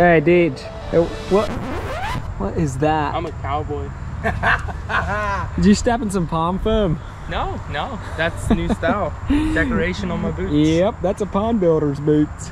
Hey, Deej. What? What is that? I'm a cowboy. Did you step in some pond foam? No, no, that's new style. Decoration on my boots. Yep, that's a pond builder's boots.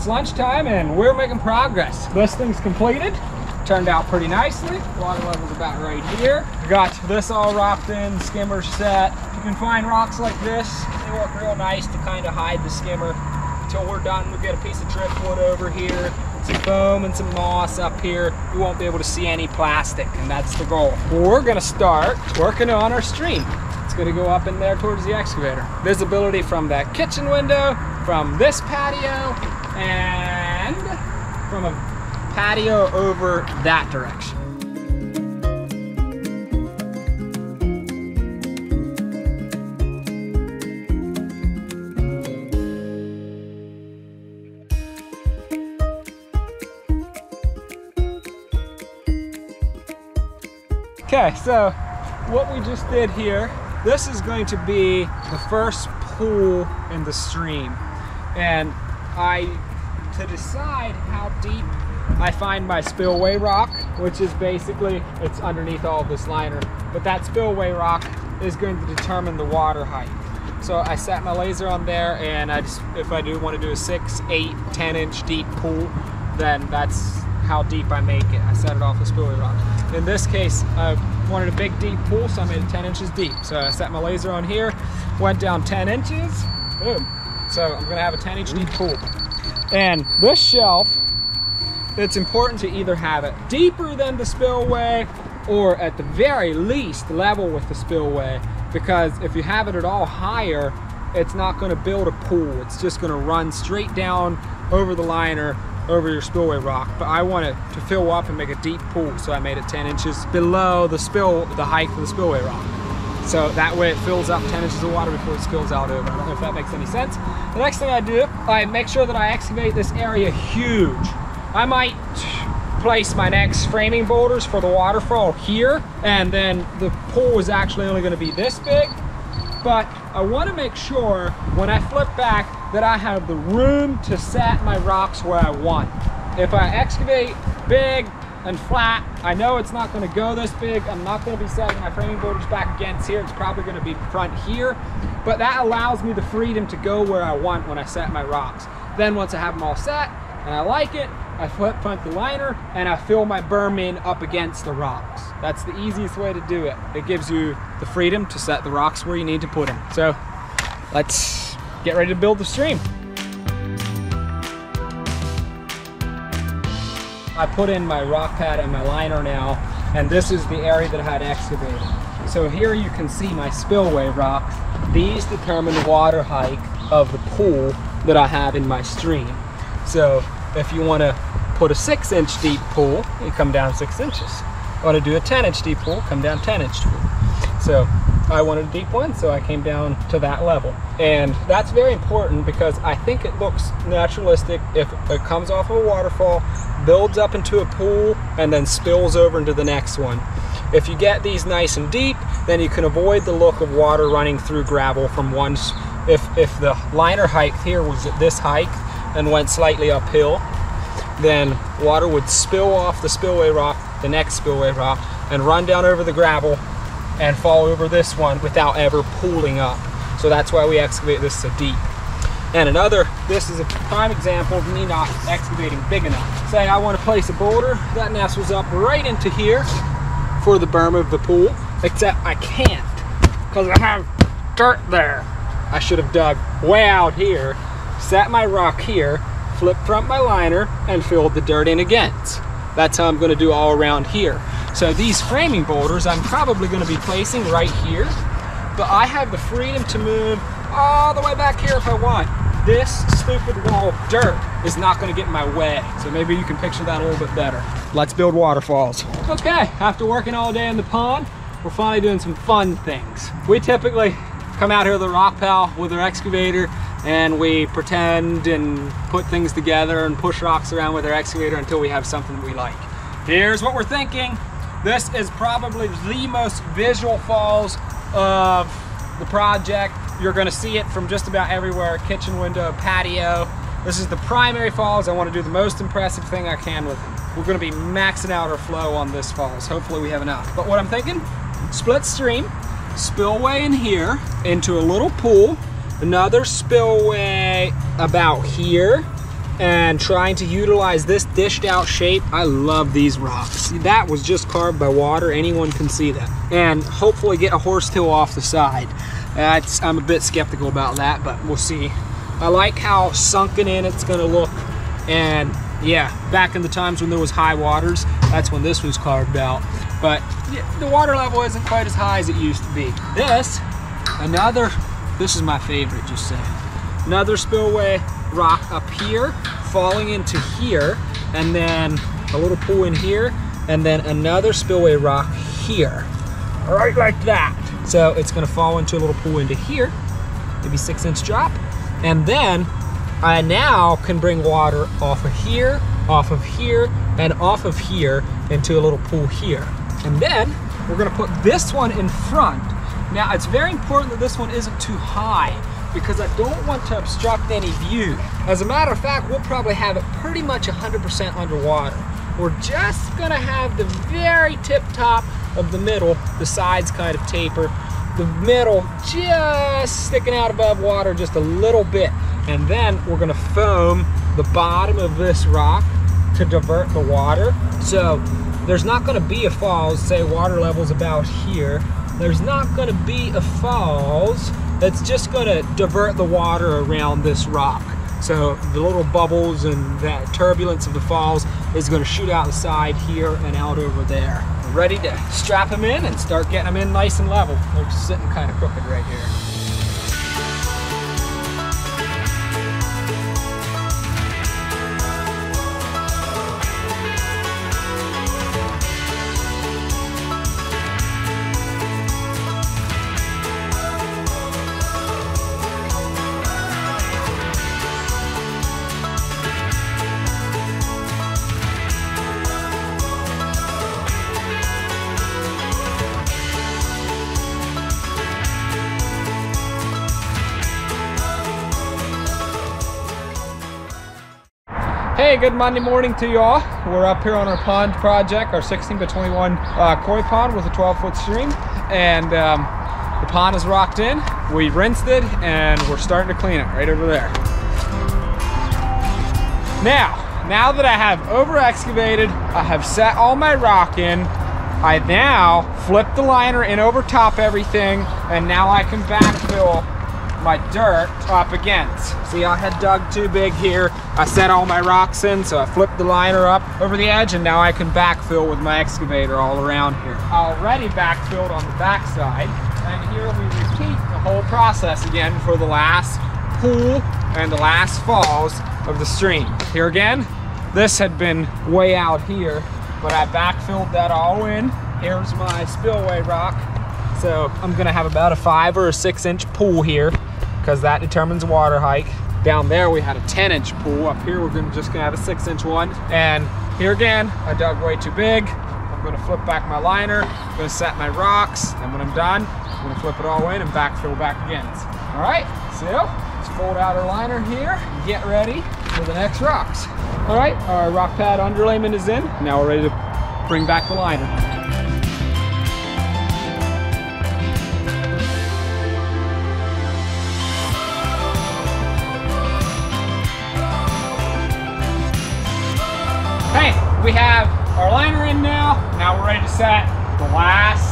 It's lunchtime and we're making progress. This thing's completed. Turned out pretty nicely. Water level's about right here. Got this all rocked in, skimmer set. You can find rocks like this. They work real nice to kind of hide the skimmer. Until we're done, we'll get a piece of driftwood over here, some foam and some moss up here. You won't be able to see any plastic, and that's the goal. We're gonna start working on our stream. It's gonna go up in there towards the excavator. Visibility from that kitchen window, from this patio, and from a patio over that direction. Okay, so what we just did here, this is going to be the first pool in the stream. And I, to decide how deep I find my spillway rock, which is basically, it's underneath all this liner, but that spillway rock is going to determine the water height. So I set my laser on there and I just, if I do want to do a six, eight, 10 inch deep pool, then that's how deep I make it. I set it off the spillway rock. In this case, I wanted a big deep pool, so I made it 10 inches deep. So I set my laser on here, went down 10 inches, boom. So I'm gonna have a 10 inch deep pool. And this shelf, it's important to either have it deeper than the spillway or at the very least level with the spillway because if you have it at all higher, it's not gonna build a pool. It's just gonna run straight down over the liner over your spillway rock, but I want it to fill up and make a deep pool, so I made it 10 inches below the spill, the height of the spillway rock. So that way it fills up 10 inches of water before it spills out over. I don't know if that makes any sense. The next thing I do, I make sure that I excavate this area huge. I might place my next framing boulders for the waterfall here, and then the pool is actually only gonna be this big, but I want to make sure when I flip back that I have the room to set my rocks where I want. If I excavate big and flat, I know it's not going to go this big. I'm not going to be setting my framing boulders back against here. It's probably going to be front here, but that allows me the freedom to go where I want when I set my rocks. Then once I have them all set and I like it, I flip front the liner and I fill my berm in up against the rocks. That's the easiest way to do it. It gives you the freedom to set the rocks where you need to put them. So let's get ready to build the stream. I put in my rock pad and my liner now, and this is the area that I had excavated. So here you can see my spillway rocks. These determine the water height of the pool that I have in my stream. So if you want to put a six inch deep pool, you come down six inches. Want to do a 10 inch deep pool, come down 10 inch pool. So I wanted a deep one, so I came down to that level. And that's very important because I think it looks naturalistic if it comes off of a waterfall, builds up into a pool, and then spills over into the next one. If you get these nice and deep, then you can avoid the look of water running through gravel from one. If, if the liner height here was at this height and went slightly uphill, then water would spill off the spillway rock, the next spillway rock, and run down over the gravel and fall over this one without ever pooling up. So that's why we excavate this so deep. And another, this is a prime example of me not excavating big enough. Say I want to place a boulder that nestles up right into here for the berm of the pool, except I can't because I have dirt there. I should have dug way out here, set my rock here, flip front my liner, and filled the dirt in again. That's how I'm going to do all around here. So these framing boulders I'm probably going to be placing right here, but I have the freedom to move all the way back here if I want. This stupid wall of dirt is not going to get in my way, so maybe you can picture that a little bit better. Let's build waterfalls. Okay, after working all day in the pond, we're finally doing some fun things. We typically come out here with a rock pal with our excavator and we pretend and put things together and push rocks around with our excavator until we have something we like. Here's what we're thinking. This is probably the most visual falls of the project. You're gonna see it from just about everywhere, kitchen window, patio. This is the primary falls. I wanna do the most impressive thing I can with them. We're gonna be maxing out our flow on this falls. Hopefully we have enough. But what I'm thinking, split stream, spillway in here into a little pool, another spillway about here, and trying to utilize this dished out shape. I love these rocks. That was just carved by water. Anyone can see that. And hopefully get a horsetail off the side. I'm a bit skeptical about that, but we'll see. I like how sunken in it's gonna look. And yeah, back in the times when there was high waters, that's when this was carved out. But yeah, the water level isn't quite as high as it used to be. This, another, this is my favorite, just saying. Another spillway rock up here, falling into here, and then a little pool in here, and then another spillway rock here. Right like that. So it's gonna fall into a little pool into here, maybe six inch drop. And then I now can bring water off of here, off of here, and off of here into a little pool here. And then we're gonna put this one in front. Now it's very important that this one isn't too high because I don't want to obstruct any view. As a matter of fact, we'll probably have it pretty much 100% underwater. We're just gonna have the very tip top of the middle, the sides kind of taper, the middle just sticking out above water just a little bit. And then we're gonna foam the bottom of this rock to divert the water. So there's not gonna be a falls, say water level's about here. There's not gonna be a falls that's just gonna divert the water around this rock. So the little bubbles and that turbulence of the falls is gonna shoot out the side here and out over there. We're ready to strap them in and start getting them in nice and level. They're sitting kind of crooked right here. Good Monday morning to y'all. We're up here on our pond project, our 16 by 21 uh, koi pond with a 12 foot stream. And um, the pond is rocked in. We rinsed it and we're starting to clean it right over there. Now, now that I have over excavated, I have set all my rock in, I now flip the liner in over top everything and now I can backfill my dirt up against. See, I had dug too big here. I set all my rocks in, so I flipped the liner up over the edge, and now I can backfill with my excavator all around here. Already backfilled on the backside, and here we repeat the whole process again for the last pool and the last falls of the stream. Here again, this had been way out here, but I backfilled that all in. Here's my spillway rock. So I'm gonna have about a five or a six inch pool here because that determines water height. Down there we had a 10 inch pool. Up here we're gonna, just gonna have a six inch one. And here again, I dug way too big. I'm gonna flip back my liner, I'm gonna set my rocks, and when I'm done, I'm gonna flip it all in and backfill back again. All right, so let's fold out our liner here, and get ready for the next rocks. All right, our rock pad underlayment is in. Now we're ready to bring back the liner. Hey, we have our liner in now. Now we're ready to set the last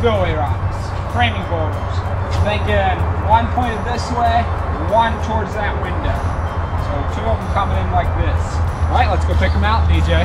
spillway rocks, framing boulders. Thinking one pointed this way, one towards that window. So two of them coming in like this. All right, let's go pick them out, DJ.